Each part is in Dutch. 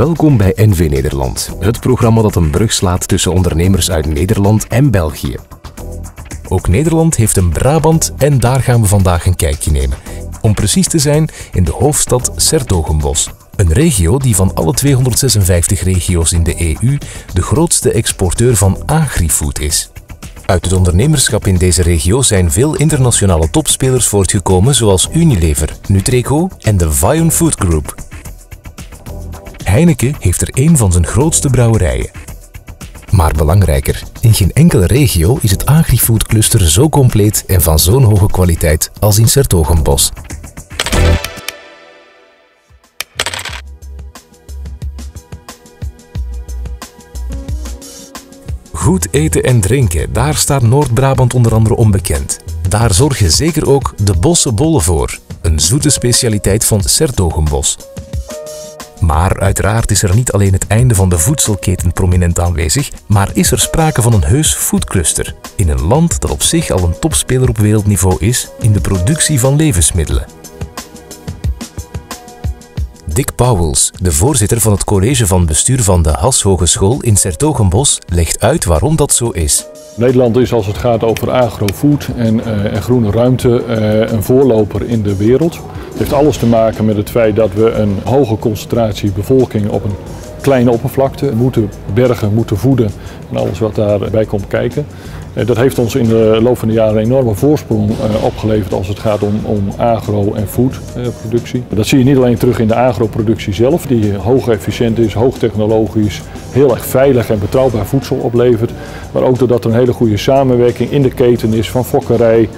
Welkom bij NV Nederland, het programma dat een brug slaat tussen ondernemers uit Nederland en België. Ook Nederland heeft een Brabant en daar gaan we vandaag een kijkje nemen. Om precies te zijn in de hoofdstad Sertogenbos. Een regio die van alle 256 regio's in de EU de grootste exporteur van agrifood is. Uit het ondernemerschap in deze regio zijn veel internationale topspelers voortgekomen zoals Unilever, Nutreco en de Vion Food Group. Heineken heeft er een van zijn grootste brouwerijen. Maar belangrijker, in geen enkele regio is het agrifood cluster zo compleet en van zo'n hoge kwaliteit als in Sertogenbos. Goed eten en drinken, daar staat Noord-Brabant onder andere onbekend. Daar zorgen zeker ook de bossenbollen voor, een zoete specialiteit van Sertogenbos. Maar uiteraard is er niet alleen het einde van de voedselketen prominent aanwezig, maar is er sprake van een heus foodcluster in een land dat op zich al een topspeler op wereldniveau is in de productie van levensmiddelen. Dick Pauwels, de voorzitter van het college van bestuur van de Has Hogeschool in Sertogenbos, legt uit waarom dat zo is. Nederland is als het gaat over agrofood en, uh, en groene ruimte uh, een voorloper in de wereld. Het heeft alles te maken met het feit dat we een hoge concentratie bevolking op een kleine oppervlakte moeten bergen, moeten voeden en alles wat daarbij komt kijken. Eh, dat heeft ons in de loop van de jaren een enorme voorsprong opgeleverd als het gaat om, om agro- en foodproductie. Dat zie je niet alleen terug in de agroproductie zelf, die hoog efficiënt is, hoog technologisch, heel erg veilig en betrouwbaar voedsel oplevert. Maar ook doordat er een hele goede samenwerking in de keten is van fokkerij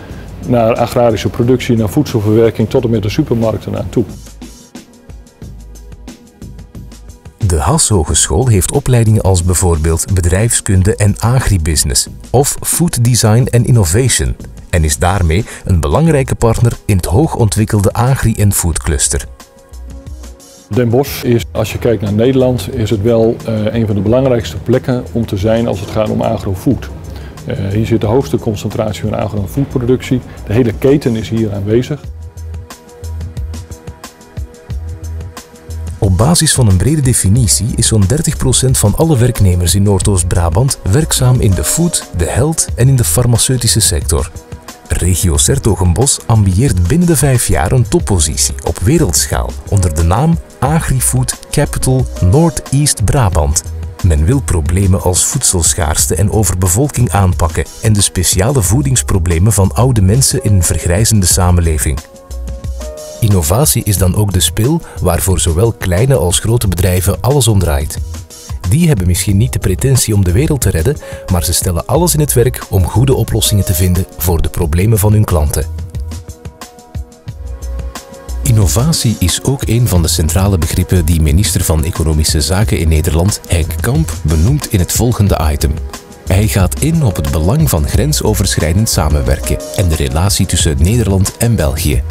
naar agrarische productie, naar voedselverwerking tot en met de supermarkten aan toe. De Has Hogeschool heeft opleidingen als bijvoorbeeld bedrijfskunde en agribusiness of food design en innovation en is daarmee een belangrijke partner in het hoogontwikkelde agri- en foodcluster. Den Bosch is, als je kijkt naar Nederland, is het wel uh, een van de belangrijkste plekken om te zijn als het gaat om agrofood. Uh, hier zit de hoogste concentratie van agro-. De hele keten is hier aanwezig. Basis van een brede definitie is zo'n 30% van alle werknemers in Noordoost-Brabant werkzaam in de food, de health en in de farmaceutische sector. Regio Sertogenbos ambieert binnen de vijf jaar een toppositie op wereldschaal onder de naam Agri-Food Capital Northeast Brabant. Men wil problemen als voedselschaarste en overbevolking aanpakken en de speciale voedingsproblemen van oude mensen in een vergrijzende samenleving. Innovatie is dan ook de spil waarvoor zowel kleine als grote bedrijven alles om draait. Die hebben misschien niet de pretentie om de wereld te redden, maar ze stellen alles in het werk om goede oplossingen te vinden voor de problemen van hun klanten. Innovatie is ook een van de centrale begrippen die minister van Economische Zaken in Nederland, Henk Kamp, benoemt in het volgende item. Hij gaat in op het belang van grensoverschrijdend samenwerken en de relatie tussen Nederland en België.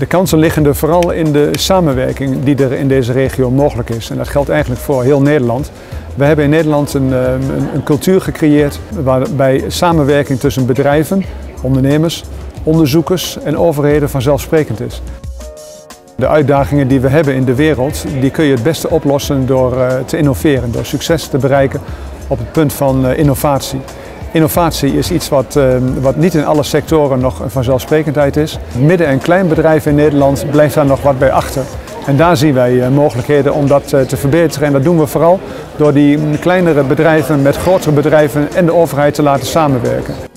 De kansen liggen er vooral in de samenwerking die er in deze regio mogelijk is. En dat geldt eigenlijk voor heel Nederland. We hebben in Nederland een, een, een cultuur gecreëerd waarbij samenwerking tussen bedrijven, ondernemers, onderzoekers en overheden vanzelfsprekend is. De uitdagingen die we hebben in de wereld, die kun je het beste oplossen door uh, te innoveren, door succes te bereiken op het punt van uh, innovatie. Innovatie is iets wat, uh, wat niet in alle sectoren nog vanzelfsprekendheid is. Midden- en kleinbedrijven in Nederland blijft daar nog wat bij achter. En daar zien wij mogelijkheden om dat te verbeteren. En dat doen we vooral door die kleinere bedrijven met grotere bedrijven en de overheid te laten samenwerken.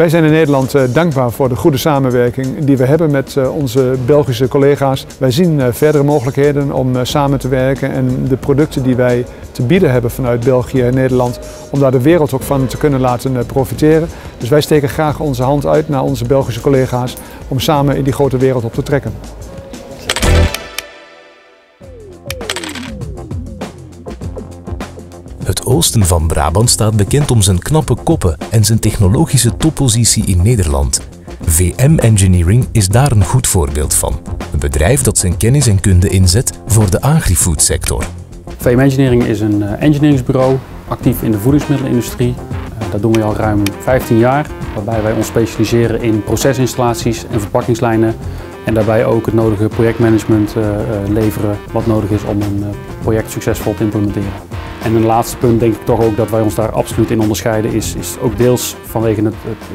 Wij zijn in Nederland dankbaar voor de goede samenwerking die we hebben met onze Belgische collega's. Wij zien verdere mogelijkheden om samen te werken en de producten die wij te bieden hebben vanuit België en Nederland, om daar de wereld ook van te kunnen laten profiteren. Dus wij steken graag onze hand uit naar onze Belgische collega's om samen in die grote wereld op te trekken. Oosten van Brabant staat bekend om zijn knappe koppen en zijn technologische toppositie in Nederland. VM Engineering is daar een goed voorbeeld van. Een bedrijf dat zijn kennis en kunde inzet voor de agri-food sector. VM Engineering is een engineeringsbureau actief in de voedingsmiddelenindustrie. Dat doen we al ruim 15 jaar, waarbij wij ons specialiseren in procesinstallaties en verpakkingslijnen En daarbij ook het nodige projectmanagement leveren wat nodig is om een project succesvol te implementeren. En een laatste punt denk ik toch ook dat wij ons daar absoluut in onderscheiden is, is ook deels vanwege het,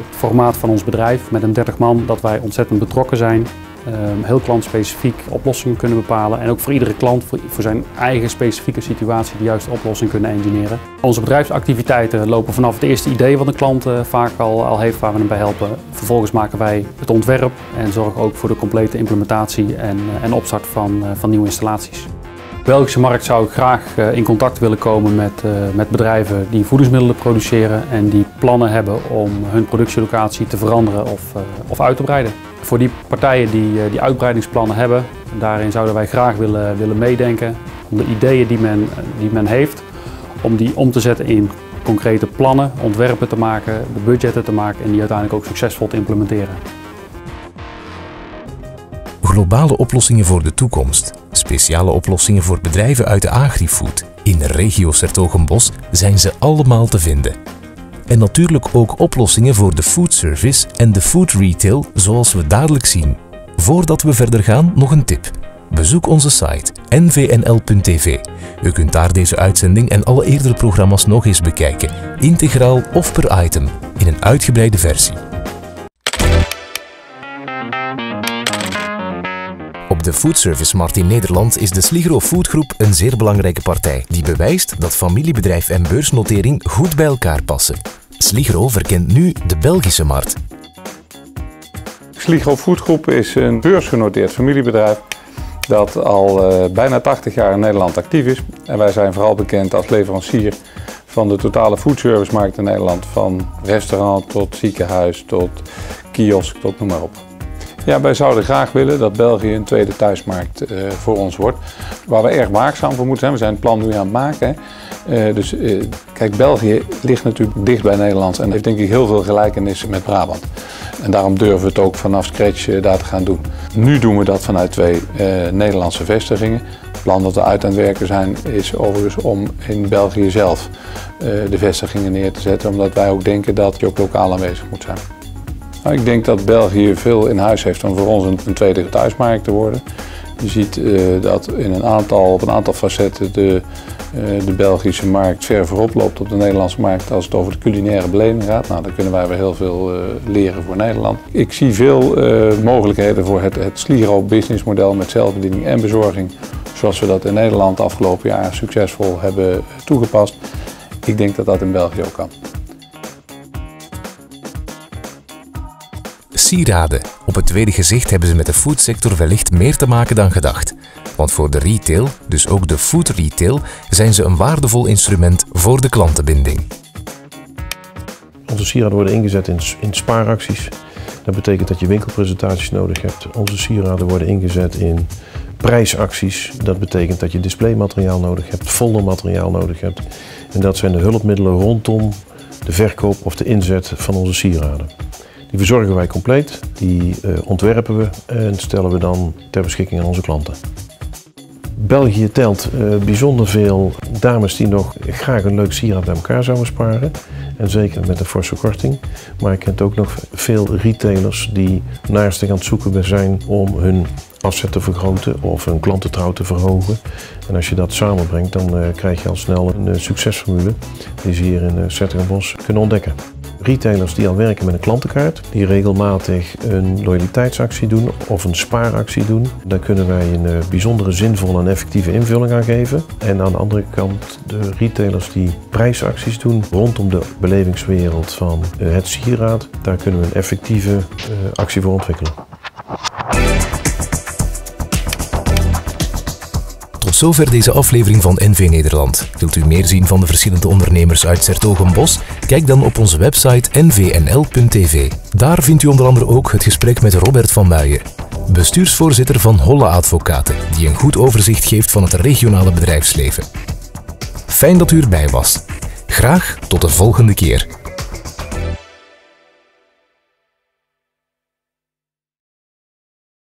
formaat van ons bedrijf met een 30 man dat wij ontzettend betrokken zijn Ehm, heel klantspecifiek oplossingen kunnen bepalen en ook voor iedere klant voor, zijn eigen specifieke situatie de juiste oplossing kunnen engineeren. Onze bedrijfsactiviteiten lopen vanaf het eerste idee wat een klant uh, vaak al, al heeft waar we hem bij helpen. Vervolgens maken wij het ontwerp en zorgen ook voor de complete implementatie en, uh, en opstart van, uh, van nieuwe installaties. Belgische markt zou ik graag in contact willen komen met, met bedrijven die voedingsmiddelen produceren en die plannen hebben om hun productielocatie te veranderen of, of uit te breiden. Voor die partijen die, eh, die uitbreidingsplannen hebben, daarin zouden wij graag willen, willen meedenken om de ideeën die men, die men heeft, om die om te zetten in concrete plannen, ontwerpen te maken, de budgetten te maken en die uiteindelijk ook succesvol te implementeren. Globale oplossingen voor de toekomst, speciale oplossingen voor bedrijven uit de agrifood. In de regio Sertogenbos zijn ze allemaal te vinden en natuurlijk ook oplossingen voor de foodservice en de food retail zoals we dadelijk zien. Voordat we verder gaan nog een tip. Bezoek onze site nvnl.tv. U kunt daar deze uitzending en alle eerdere programma's nog eens bekijken, integraal of per item, in een uitgebreide versie. De foodservice-markt in Nederland is de Sligro Foodgroep een zeer belangrijke partij, die bewijst dat familiebedrijf en beursnotering goed bij elkaar passen. Sligro verkent nu de Belgische markt. Sligro Foodgroep is een beursgenoteerd familiebedrijf dat al uh, bijna 80 jaar in Nederland actief is. En wij zijn vooral bekend als leverancier van de totale foodservice-markt in Nederland. Van restaurant tot ziekenhuis tot kiosk tot noem maar op. Ja, wij zouden graag willen dat België een tweede thuismarkt uh, voor ons wordt. Waar we erg waakzaam voor moeten zijn. We zijn het plan nu aan het maken. Uh, dus uh, kijk, België ligt natuurlijk dicht bij Nederland en heeft denk ik heel veel gelijkenissen met Brabant. En daarom durven we het ook vanaf scratch daar te gaan doen. Nu doen we dat vanuit twee Nederlandse vestigingen. Het plan dat we uit aan het werken zijn is overigens om in België zelf de vestigingen neer te zetten. Omdat wij ook denken dat je ook lokaal aanwezig moet zijn. Nou, ik denk dat België veel in huis heeft om voor ons een, tweede thuismarkt te worden. Je ziet uh, dat in een aantal, op een aantal facetten de, uh, de Belgische markt ver voorop loopt op de Nederlandse markt als het over de culinaire beleving gaat. Nou, daar kunnen wij weer heel veel uh, leren voor Nederland. Ik zie veel mogelijkheden voor het, het Sligro businessmodel met zelfbediening en bezorging. Zoals we dat in Nederland de afgelopen jaren succesvol hebben toegepast. Ik denk dat dat in België ook kan. Sieraden. Op het tweede gezicht hebben ze met de foodsector wellicht meer te maken dan gedacht. Want voor de retail, dus ook de food retail, zijn ze een waardevol instrument voor de klantenbinding. Onze sieraden worden ingezet in, in spaaracties. Dat betekent dat je winkelpresentaties nodig hebt. Onze sieraden worden ingezet in prijsacties. Dat betekent dat je displaymateriaal nodig hebt, foldermateriaal nodig hebt. En dat zijn de hulpmiddelen rondom de verkoop of de inzet van onze sieraden. Die verzorgen wij compleet, die uh, ontwerpen we en stellen we dan ter beschikking aan onze klanten. België telt uh, bijzonder veel dames die nog graag een leuk sieraad bij elkaar zouden sparen. En zeker met een forse korting. Maar ik ken ook nog veel retailers die naarstig aan het zoeken zijn om hun afzet te vergroten of hun klantentrouw te verhogen. En als je dat samenbrengt, dan uh, krijg je al snel een succesformule die ze hier in uh, kunnen ontdekken. Retailers die al werken met een klantenkaart, die regelmatig een loyaliteitsactie doen of een spaaractie doen. Daar kunnen wij een eh, bijzondere zinvolle en effectieve invulling aan geven. En aan de andere kant de retailers die prijsacties doen rondom de belevingswereld van eh, het sieraad. Daar kunnen we een effectieve eh, actie voor ontwikkelen. Zover deze aflevering van NV Nederland. Wilt u meer zien van de verschillende ondernemers uit Sertogenbos? Kijk dan op onze website nvnl.tv. Daar vindt u onder andere ook het gesprek met Robert van Muijer, bestuursvoorzitter van Holle Advocaten, die een goed overzicht geeft van het regionale bedrijfsleven. Fijn dat u erbij was. Graag tot de volgende keer.